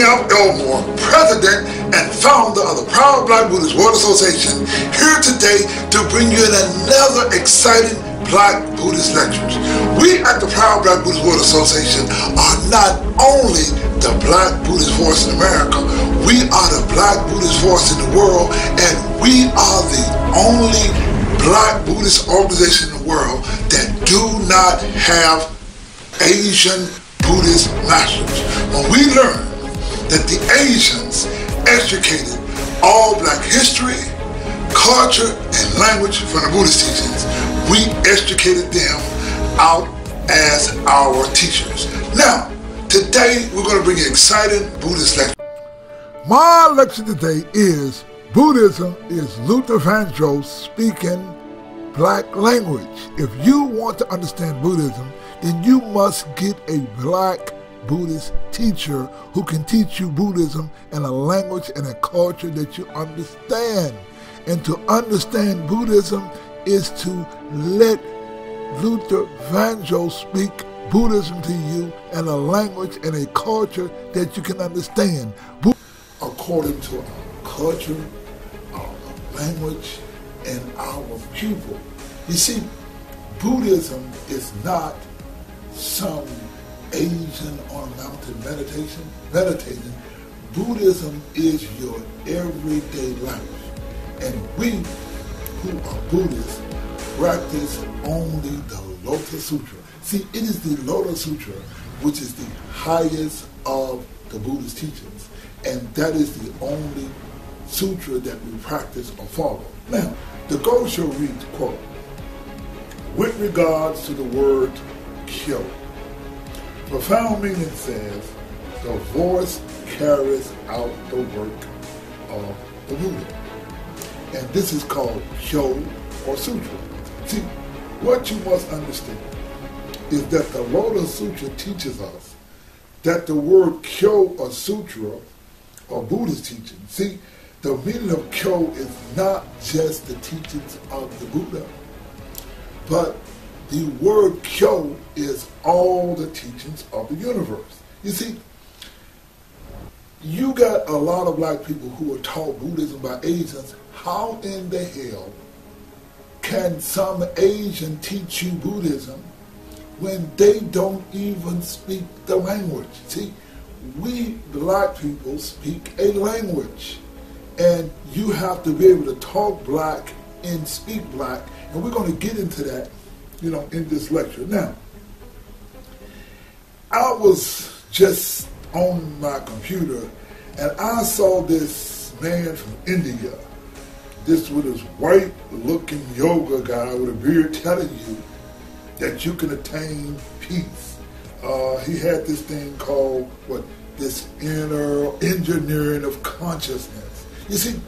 Anthony. Elmore, President and founder of the Proud Black Buddhist World Association, here today to bring you another exciting Black Buddhist lectures. We at the Proud Black Buddhist World Association are not only the Black Buddhist force in America, we are the Black Buddhist force in the world, and we are the only Black Buddhist organization in the world that do not have Asian Buddhist masters. When we learned that the Asians educated all black history, culture, and language from the Buddhist teachings, we educated them out as our teachers. Now, today we're going to bring you exciting Buddhist lecture. My lecture today is Buddhism is Luther Vandross speaking black language. If you want to understand Buddhism, then you must get a black Buddhist teacher who can teach you Buddhism in a language and a culture that you understand. And to understand Buddhism is to let Luther Vandross speak Buddhism to you in a language and a culture that you can understand. According to our culture, our language, and our people. You see, Buddhism is not some Asian a mountain meditation, meditating. Buddhism is your everyday life. And we who are Buddhists practice only the Lotus Sutra. See, it is the Lotus Sutra which is the highest of the Buddhist teachings. And that is the only sutra that we practice or follow. Now, the Gosho reads, quote, with regards to the word kyo, profound meaning says, the voice carries out the work of the Buddha. And this is called kyo or sutra. See, what you must understand is that the Lotus Sutra teaches us that the word kyo or sutra or Buddhist teaching, see, the meaning of Kyo is not just the teachings of the Buddha, but the word Kyo is all the teachings of the universe. You see, you got a lot of black people who are taught Buddhism by Asians. How in the hell can some Asian teach you Buddhism when they don't even speak the language? See, we black people speak a language. And you have to be able to talk black and speak black. And we're going to get into that, you know, in this lecture. Now, I was just on my computer and I saw this man from India, this with his white looking yoga guy with a beard telling you that you can attain peace. Uh, he had this thing called, what, this inner engineering of consciousness. You see,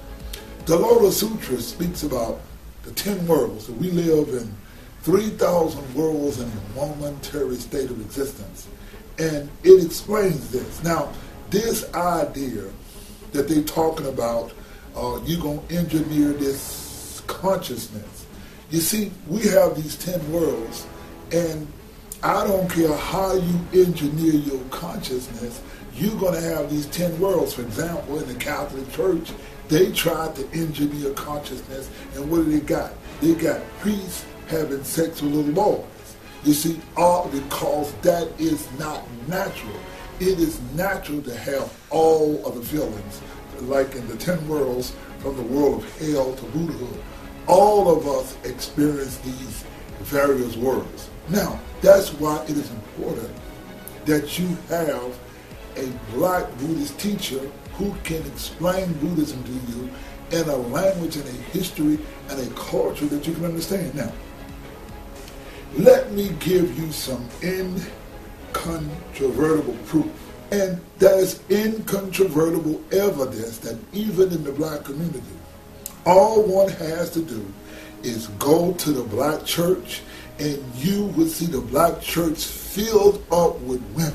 the Lotus Sutra speaks about the ten worlds. That we live in 3,000 worlds in a momentary state of existence. And it explains this. Now, this idea that they're talking about, uh, you're going to engineer this consciousness. You see, we have these 10 worlds, and I don't care how you engineer your consciousness, you're going to have these 10 worlds. For example, in the Catholic Church, they tried to engineer consciousness, and what did they got? They got priests having sex with little boys. You see, all because that is not natural. It is natural to have all of the feelings, like in the 10 worlds, from the world of hell to Buddhahood. All of us experience these various worlds. Now, that's why it is important that you have a black Buddhist teacher who can explain Buddhism to you in a language and a history and a culture that you can understand. Now, let me give you some incontrovertible proof. And that is incontrovertible evidence that even in the black community, all one has to do is go to the black church and you will see the black church filled up with women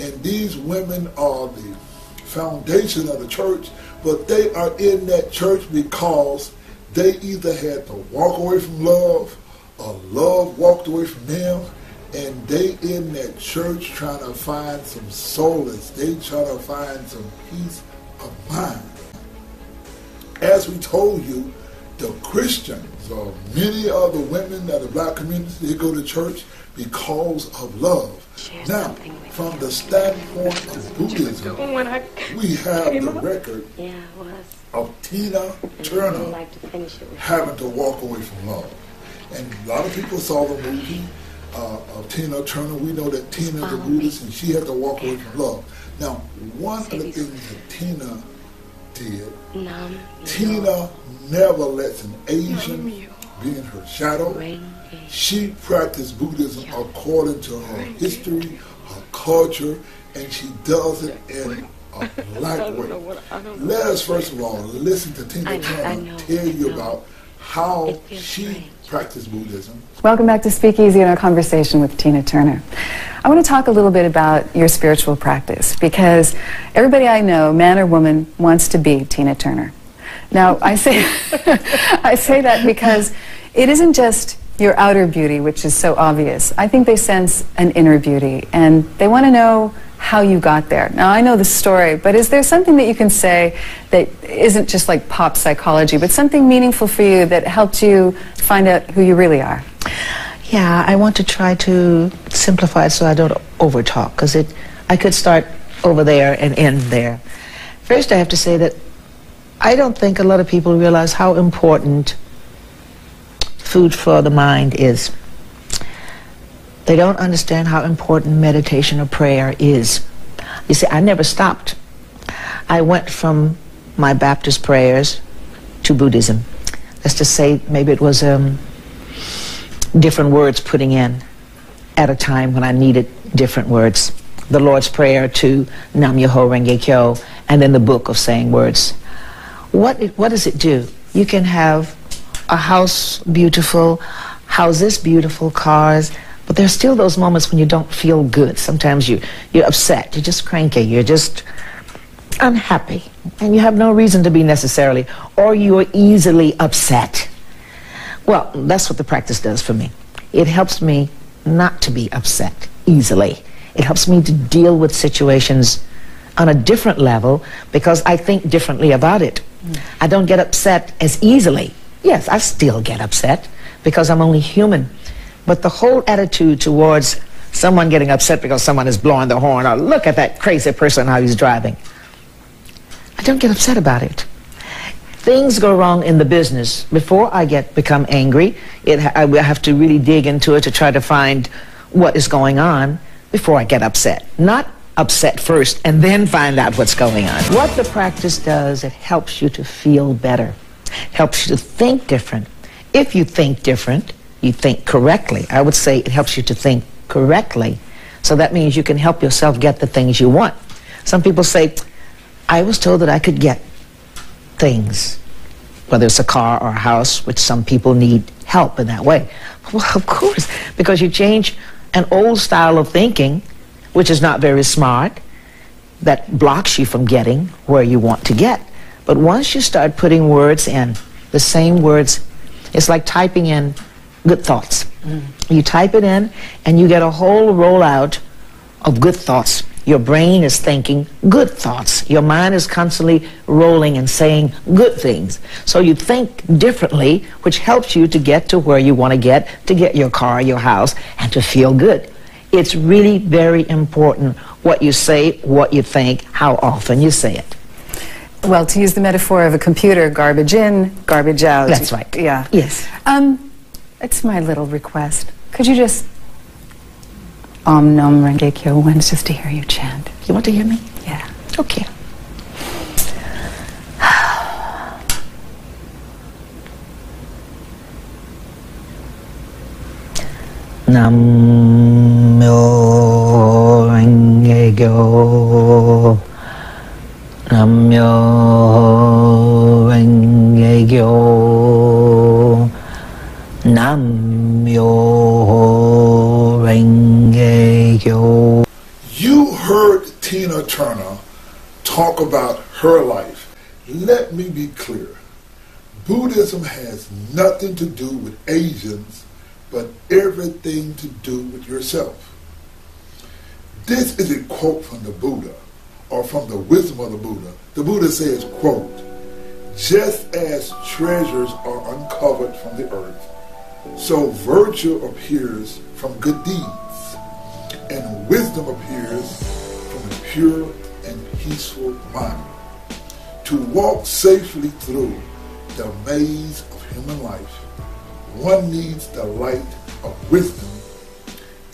and these women are the foundation of the church, but they are in that church because they either had to walk away from love or love walked away from them, and they in that church trying to find some solace. They trying to find some peace of mind. As we told you, the Christians or many of the women of the black community, they go to church because of love. now, from the standpoint of Buddhism, we have the record yeah, of Tina Turner having to walk away from love. And a lot of people saw the movie uh, of Tina Turner. We know that Tina is a Buddhist and she had to walk away from love. Now, one of the things that Tina did, Tina never lets an Asian be in her shadow. She practiced Buddhism according to her history, her culture, and she does it in a black way. Let us first of all listen to Tina Turner tell you about how she practiced Buddhism. Welcome back to Speakeasy and our conversation with Tina Turner. I want to talk a little bit about your spiritual practice because everybody I know, man or woman, wants to be Tina Turner. Now, I say, I say that because it isn't just your outer beauty, which is so obvious. I think they sense an inner beauty, and they want to know how you got there. Now, I know the story, but is there something that you can say that isn't just like pop psychology, but something meaningful for you that helped you find out who you really are? Yeah, I want to try to simplify it so I don't overtalk, because it, I could start over there and end there. First, I have to say that I don't think a lot of people realize how important food for the mind is. They don't understand how important meditation or prayer is. You see, I never stopped. I went from my Baptist prayers to Buddhism. Let's just say maybe it was um, different words putting in at a time when I needed different words. The Lord's Prayer to Nam Myoho Renge Kyo, and then the book of saying words. What, what does it do? You can have a house beautiful, houses beautiful, cars, but there's still those moments when you don't feel good. Sometimes you, you're upset, you're just cranky, you're just unhappy, and you have no reason to be necessarily, or you are easily upset. Well, that's what the practice does for me. It helps me not to be upset easily. It helps me to deal with situations on a different level because I think differently about it. I don't get upset as easily. Yes, I still get upset because I'm only human. But the whole attitude towards someone getting upset because someone is blowing the horn or look at that crazy person how he's driving. I don't get upset about it. Things go wrong in the business. Before I get become angry, it, I have to really dig into it to try to find what is going on before I get upset. Not upset first and then find out what's going on. What the practice does, it helps you to feel better, helps you to think different. If you think different, you think correctly. I would say it helps you to think correctly. So that means you can help yourself get the things you want. Some people say, I was told that I could get things, whether it's a car or a house, which some people need help in that way. Well, of course, because you change an old style of thinking, which is not very smart, that blocks you from getting where you want to get. But once you start putting words in, the same words, it's like typing in good thoughts. Mm. You type it in, and you get a whole rollout of good thoughts. Your brain is thinking good thoughts. Your mind is constantly rolling and saying good things. So you think differently, which helps you to get to where you want to get, to get your car, your house, and to feel good. It's really very important what you say, what you think, how often you say it. Well, to use the metaphor of a computer, garbage in, garbage out. That's right. Yeah. Yes. Um, it's my little request. Could you just Om Nom Renge Kyo once just to hear you chant? You want to hear me? Yeah. Okay. Nam Myo Renge Kyo Nam Myo Turner talk about her life. Let me be clear. Buddhism has nothing to do with Asians but everything to do with yourself. This is a quote from the Buddha, or from the wisdom of the Buddha. The Buddha says, quote, just as treasures are uncovered from the earth, so virtue appears from good deeds, and wisdom appears pure and peaceful mind. To walk safely through the maze of human life, one needs the light of wisdom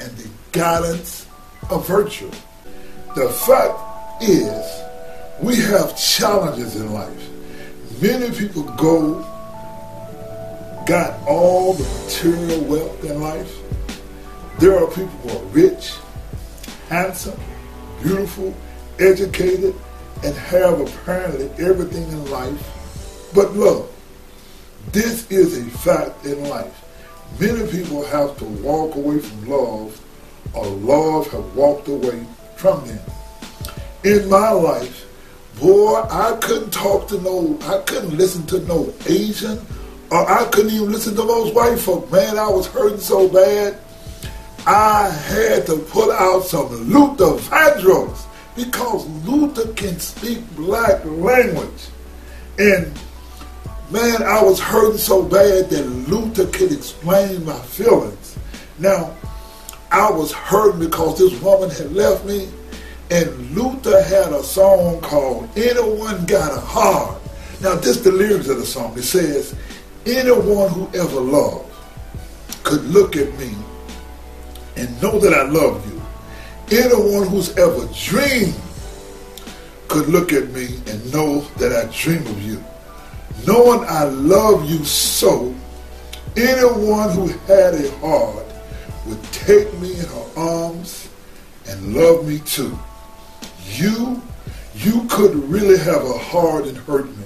and the guidance of virtue. The fact is, we have challenges in life. Many people go, got all the material wealth in life. There are people who are rich, handsome, beautiful, educated, and have apparently everything in life but love. This is a fact in life. Many people have to walk away from love or love have walked away from them. In my life, boy, I couldn't talk to no, I couldn't listen to no Asian, or I couldn't even listen to most white folk. Man, I was hurting so bad. I had to put out some Luther Vandross because Luther can speak black language. And man, I was hurting so bad that Luther could explain my feelings. Now, I was hurting because this woman had left me, and Luther had a song called Anyone Got a Heart. Now, this the lyrics of the song. It says, Anyone who ever loved could look at me and know that I love you. Anyone who's ever dreamed could look at me and know that I dream of you. Knowing I love you so, anyone who had a heart would take me in her arms and love me too. You, you couldn't really have a heart and hurt me.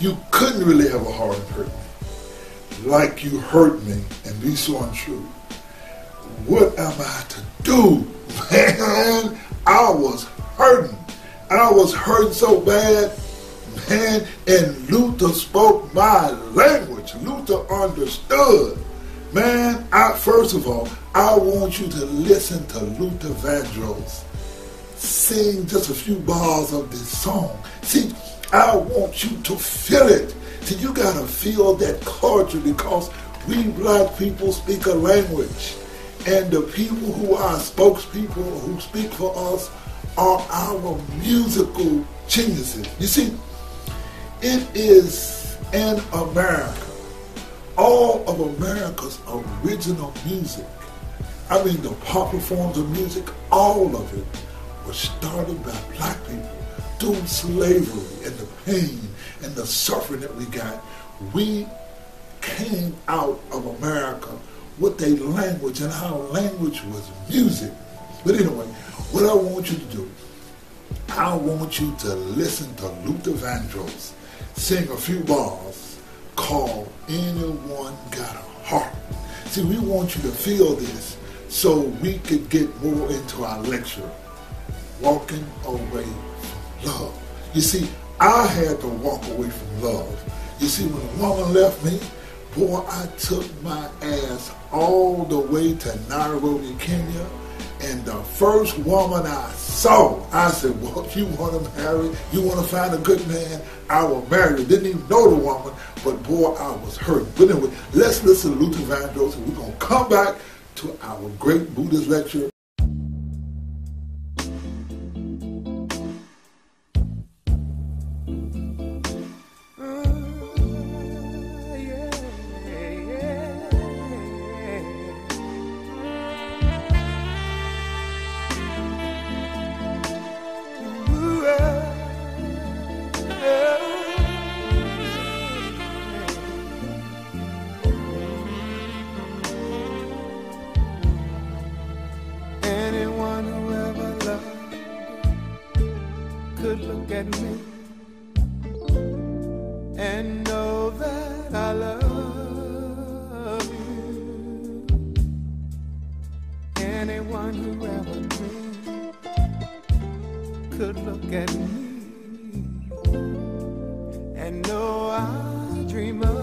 You couldn't really have a heart and hurt me. Like you hurt me and be so untrue. What am I to do? Man, I was hurting. I was hurting so bad, man, and Luther spoke my language. Luther understood. Man, I, first of all, I want you to listen to Luther Vandross sing just a few bars of this song. See, I want you to feel it. See, you gotta feel that culture because we black people speak a language. And the people who are spokespeople who speak for us are our musical geniuses. You see, it is in America, all of America's original music. I mean, the popular forms of music, all of it was started by black people through slavery and the pain and the suffering that we got. We came out of America with they language, and how language was music. But anyway, what I want you to do, I want you to listen to Luther Vandross sing a few bars called Anyone Got a Heart. See, we want you to feel this so we could get more into our lecture. Walking away from love. You see, I had to walk away from love. You see, when a woman left me, boy, I took my ass all the way to Nairobi, Kenya. And the first woman I saw, I said, well, you want to marry, you want to find a good man, I will marry you. Didn't even know the woman, but boy, I was hurt. But anyway, let's listen to Luther Vandross, and we're going to come back to our great Buddhist lecture. And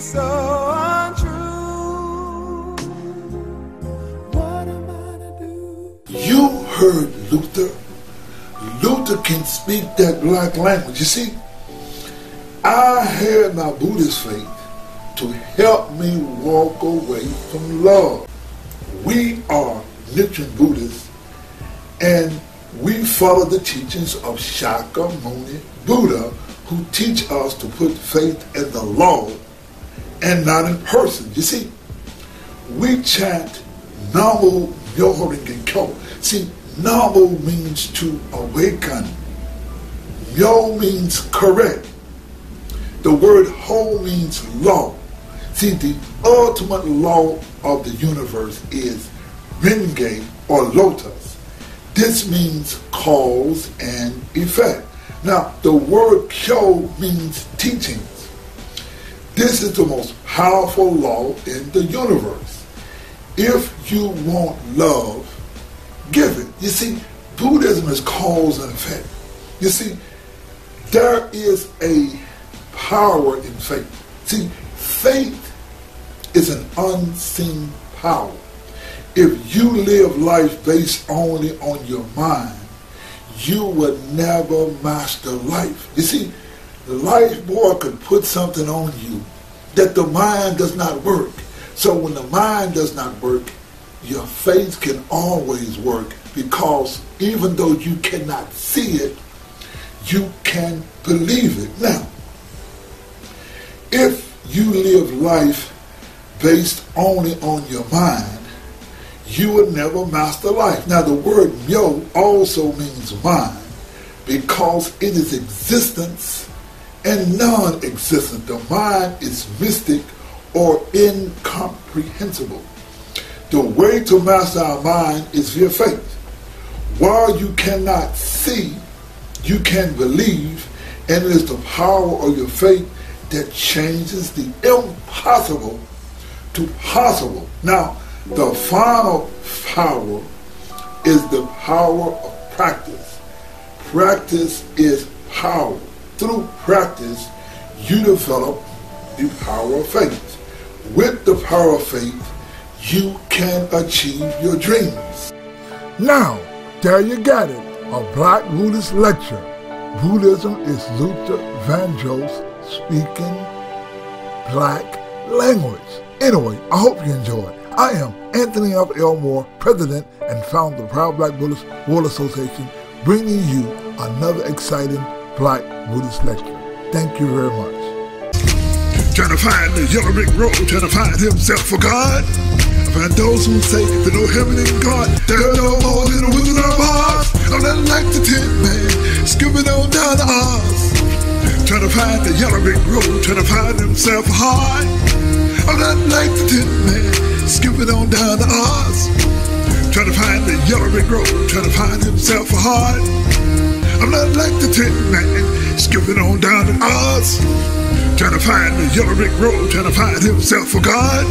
so untrue. What am I to do? You heard Luther. Luther can speak that black language. You see, I had my Buddhist faith to help me walk away from love. We are Nichiren Buddhists and we follow the teachings of Shakyamuni Buddha who teach us to put faith in the law and not in person. You see, we chant Namo Myoho Kyo. See, Namo means to awaken. Myo means correct. The word Ho means law. See, the ultimate law of the universe is Renge or Lotus. This means cause and effect. Now, the word Kyo means teachings. This is the most powerful law in the universe. If you want love, give it. You see, Buddhism is cause and effect. You see, there is a power in faith. See, faith is an unseen power. If you live life based only on your mind, you will never master life. You see, life boy can put something on you that the mind does not work. So when the mind does not work, your faith can always work because even though you cannot see it, you can believe it. Now, if you live life based only on your mind, you will never master life. Now, the word myo also means mind because it is existence and non existent. The mind is mystic or incomprehensible. The way to master our mind is via faith. While you cannot see, you can believe, and it is the power of your faith that changes the impossible to possible. Now, the final power is the power of practice. Practice is power. Through practice, you develop the power of faith. With the power of faith, you can achieve your dreams. Now, there you got it, a Black Buddhist lecture. Buddhism is Luther Vandross speaking black language. Anyway, I hope you enjoyed. I am Anthony F. Elmore, President and founder of the Proud Black Buddhist World Association, bringing you another exciting Black Buddhist lecture. Thank you very much. Trying to find the yellow brick road, trying to find himself for God. I Find those who say there's no heaven in God. There's no more than a wizard of Oz. I'm not like the tin man, scooping on down the Oz. Trying to find the yellow brick road, trying to find himself hard. I'm not like the tin man, skipping on down the Oz. Trying to find the yellow brick road, trying to find himself a heart. I'm not like the tin man, skipping on down the Oz. Trying to find the yellow brick road, trying to find himself a God.